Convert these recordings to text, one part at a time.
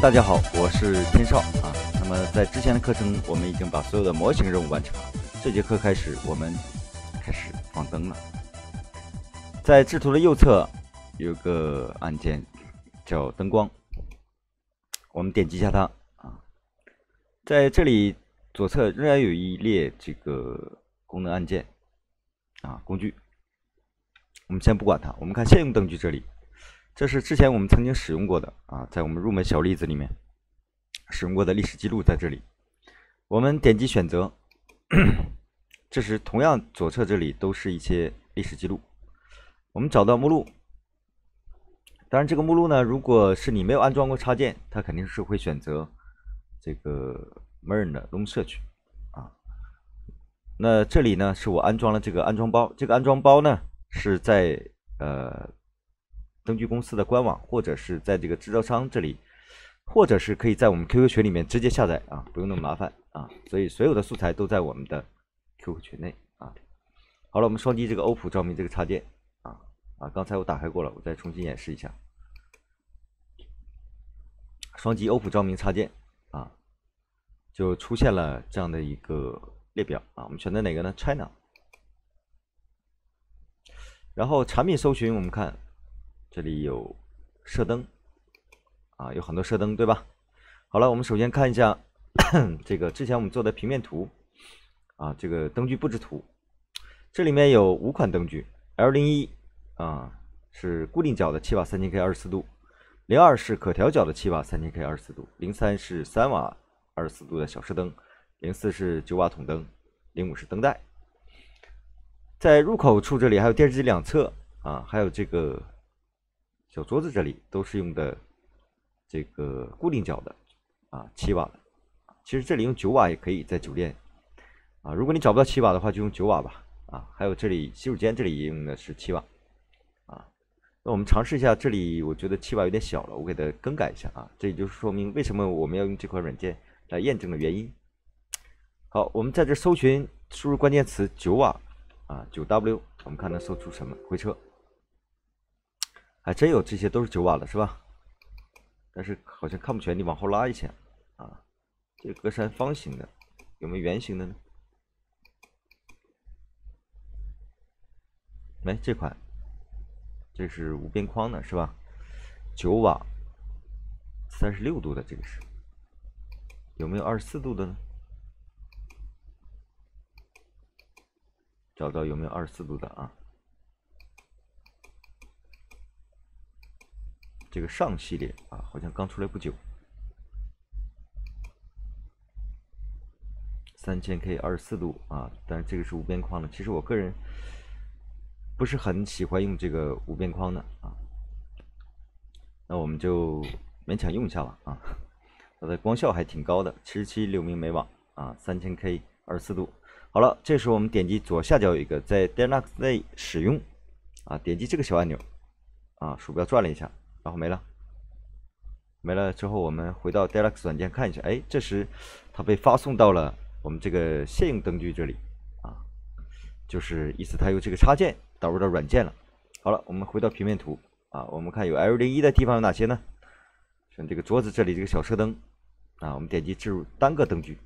大家好，我是天少啊。那么在之前的课程，我们已经把所有的模型任务完成了。这节课开始，我们开始放灯了。在制图的右侧有个按键叫灯光，我们点击一下它啊。在这里左侧仍然有一列这个功能按键啊工具，我们先不管它，我们看现用灯具这里。这是之前我们曾经使用过的啊，在我们入门小例子里面使用过的历史记录在这里。我们点击选择，这是同样左侧这里都是一些历史记录。我们找到目录，当然这个目录呢，如果是你没有安装过插件，它肯定是会选择这个 MERN 的龙社区啊。那这里呢，是我安装了这个安装包，这个安装包呢是在呃。灯具公司的官网，或者是在这个制造商这里，或者是可以在我们 QQ 群里面直接下载啊，不用那么麻烦啊。所以所有的素材都在我们的 QQ 群内啊。好了，我们双击这个欧普照明这个插件啊啊，刚才我打开过了，我再重新演示一下。双击欧普照明插件啊，就出现了这样的一个列表啊。我们选择哪个呢？China。然后产品搜寻，我们看。这里有射灯啊，有很多射灯，对吧？好了，我们首先看一下这个之前我们做的平面图啊，这个灯具布置图。这里面有五款灯具：L 零一啊是固定角的七瓦三千 K 二十四度，零二是可调角的七瓦三千 K 二十四度，零三是三瓦二十四度的小射灯，零四是九瓦筒灯，零五是灯带。在入口处这里还有电视机两侧啊，还有这个。小桌子这里都是用的这个固定角的啊，七瓦的。其实这里用九瓦也可以，在酒店啊。如果你找不到七瓦的话，就用九瓦吧啊。还有这里洗手间这里也用的是七瓦啊。那我们尝试一下，这里我觉得七瓦有点小了，我给它更改一下啊。这也就是说明为什么我们要用这款软件来验证的原因。好，我们在这搜寻，输入关键词九瓦啊，九 W，我们看能搜出什么？回车。还真有这些都是九瓦的，是吧？但是好像看不全，你往后拉一下啊。这个格栅方形的，有没有圆形的呢？没这款，这是无边框的，是吧？九瓦，三十六度的这个是，有没有二十四度的呢？找找有没有二十四度的啊？这个上系列啊，好像刚出来不久，三千 K 二十四度啊，但是这个是无边框的。其实我个人不是很喜欢用这个无边框的啊，那我们就勉强用一下吧啊。它的光效还挺高的，七十七流明每瓦啊，三千 K 二十四度。好了，这时候我们点击左下角有一个在 Deluxe 内使用啊，点击这个小按钮啊，鼠标转了一下。然后没了，没了之后，我们回到 Deluxe 软件看一下，哎，这时它被发送到了我们这个现用灯具这里啊，就是意思它有这个插件导入到软件了。好了，我们回到平面图啊，我们看有 L 零一的地方有哪些呢？像这个桌子这里这个小射灯啊，我们点击置入单个灯具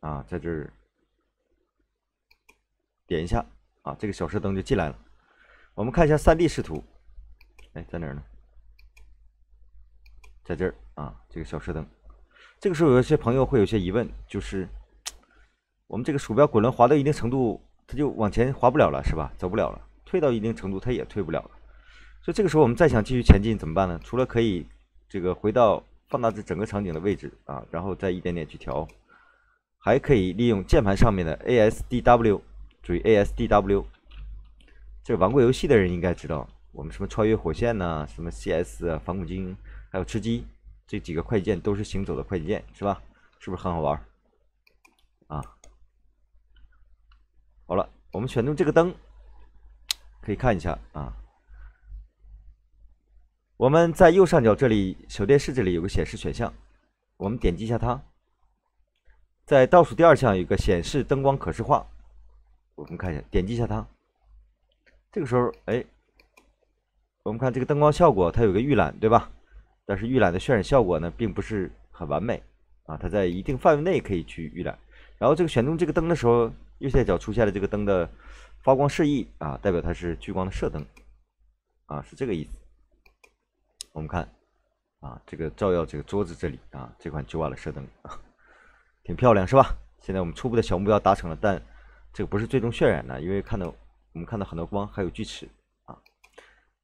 啊，在这儿点一下啊，这个小射灯就进来了。我们看一下三 D 视图，哎，在哪儿呢？在这儿啊，这个小射灯。这个时候，有些朋友会有些疑问，就是我们这个鼠标滚轮滑到一定程度，它就往前滑不了了，是吧？走不了了。退到一定程度，它也退不了了。所以这个时候，我们再想继续前进怎么办呢？除了可以这个回到放大至整个场景的位置啊，然后再一点点去调，还可以利用键盘上面的 ASDW，注意 ASDW。这玩过游戏的人应该知道，我们什么穿越火线呐，什么 CS 啊，反恐精英，还有吃鸡，这几个快捷键都是行走的快捷键，是吧？是不是很好玩？啊，好了，我们选中这个灯，可以看一下啊。我们在右上角这里小电视这里有个显示选项，我们点击一下它，在倒数第二项有个显示灯光可视化，我们看一下，点击一下它。这个时候，哎，我们看这个灯光效果，它有个预览，对吧？但是预览的渲染效果呢，并不是很完美啊。它在一定范围内可以去预览。然后这个选中这个灯的时候，右下角出现了这个灯的发光示意啊，代表它是聚光的射灯啊，是这个意思。我们看啊，这个照耀这个桌子这里啊，这款九瓦的射灯，挺漂亮是吧？现在我们初步的小目标达成了，但这个不是最终渲染的，因为看到我们看到很多光还有锯齿啊。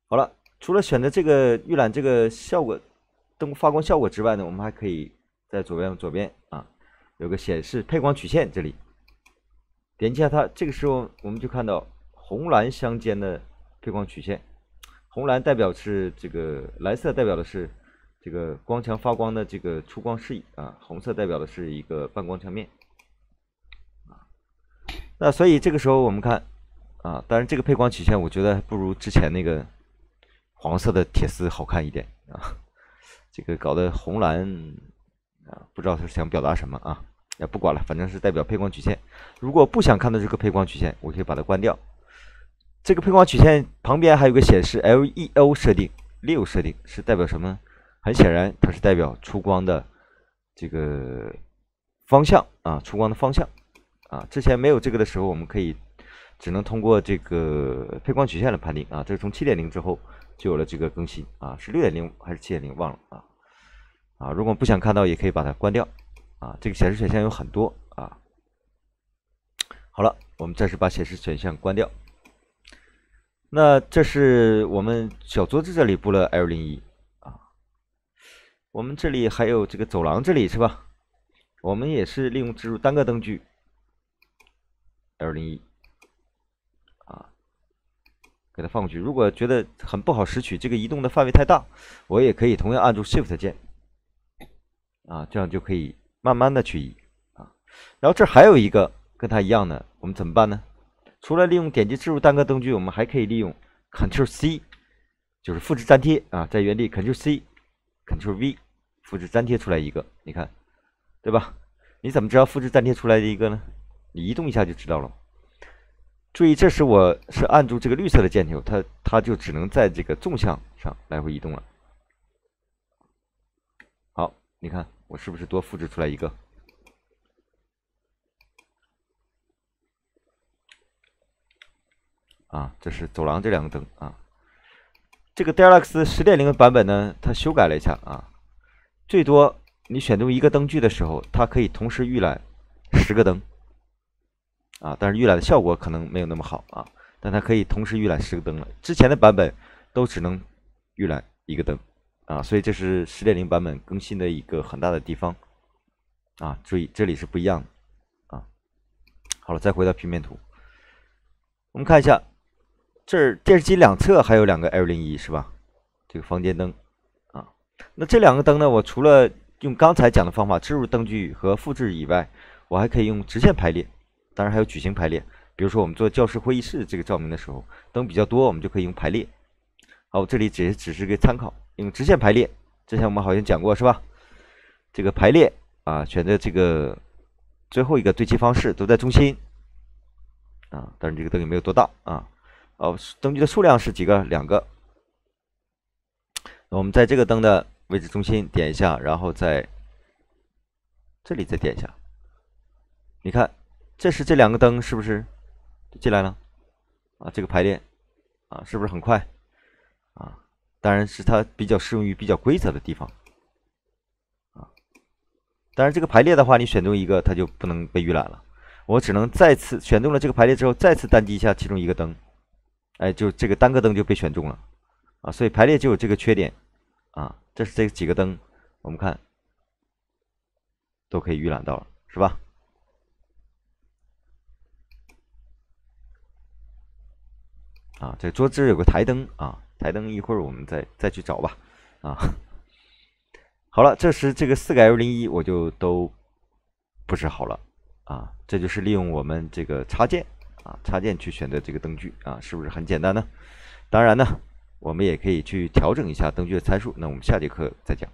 好了，除了选择这个预览这个效果灯发光效果之外呢，我们还可以在左边左边啊。有个显示配光曲线，这里点击下它，这个时候我们就看到红蓝相间的配光曲线。红蓝代表是这个蓝色，代表的是这个光强发光的这个出光示意啊，红色代表的是一个半光墙面啊。那所以这个时候我们看啊，当然这个配光曲线我觉得不如之前那个黄色的铁丝好看一点啊，这个搞得红蓝啊，不知道他是想表达什么啊。也不管了，反正是代表配光曲线。如果不想看到这个配光曲线，我可以把它关掉。这个配光曲线旁边还有个显示 LEO 设定，LEO 设定是代表什么？很显然，它是代表出光的这个方向啊，出光的方向啊。之前没有这个的时候，我们可以只能通过这个配光曲线来判定啊。这是从七点零之后就有了这个更新啊，是六点零还是七点零？忘了啊啊！如果不想看到，也可以把它关掉。啊，这个显示选项有很多啊。好了，我们暂时把显示选项关掉。那这是我们小桌子这里布了 L 零一啊。我们这里还有这个走廊这里是吧？我们也是利用植入单个灯具 L 零一，给它放过去。如果觉得很不好拾取，这个移动的范围太大，我也可以同样按住 Shift 键啊，这样就可以。慢慢的去移啊，然后这还有一个跟它一样的，我们怎么办呢？除了利用点击置入单个灯具，我们还可以利用 Ctrl C，就是复制粘贴啊，在原地 Ctrl C，Ctrl V，复制粘贴出来一个，你看，对吧？你怎么知道复制粘贴出来的一个呢？你移动一下就知道了。注意，这时我是按住这个绿色的箭头，它它就只能在这个纵向上来回移动了。好，你看。我是不是多复制出来一个？啊，这是走廊这两个灯啊。这个 Deluxe 十点零版本呢，它修改了一下啊，最多你选中一个灯具的时候，它可以同时预览十个灯啊，但是预览的效果可能没有那么好啊，但它可以同时预览十个灯了。之前的版本都只能预览一个灯。啊，所以这是十点零版本更新的一个很大的地方啊！注意，这里是不一样的啊。好了，再回到平面图，我们看一下，这儿电视机两侧还有两个 L 零一是吧？这个房间灯啊，那这两个灯呢？我除了用刚才讲的方法植入灯具和复制以外，我还可以用直线排列，当然还有矩形排列。比如说我们做教室、会议室这个照明的时候，灯比较多，我们就可以用排列。好，这里只是只是个参考。用直线排列，之前我们好像讲过是吧？这个排列啊，选择这个最后一个对齐方式都在中心啊，但是这个灯也没有多大啊。哦，灯具的数量是几个？两个。我们在这个灯的位置中心点一下，然后在这里再点一下。你看，这是这两个灯是不是进来了？啊，这个排列啊，是不是很快？啊？当然是它比较适用于比较规则的地方，啊，当然这个排列的话，你选中一个它就不能被预览了，我只能再次选中了这个排列之后，再次单击一下其中一个灯，哎，就这个单个灯就被选中了，啊，所以排列就有这个缺点，啊，这是这几个灯，我们看都可以预览到了，是吧？啊，这桌子有个台灯啊。台灯一会儿我们再再去找吧，啊，好了，这时这个四个 L 零一我就都布置好了啊，这就是利用我们这个插件啊，插件去选择这个灯具啊，是不是很简单呢？当然呢，我们也可以去调整一下灯具的参数，那我们下节课再讲。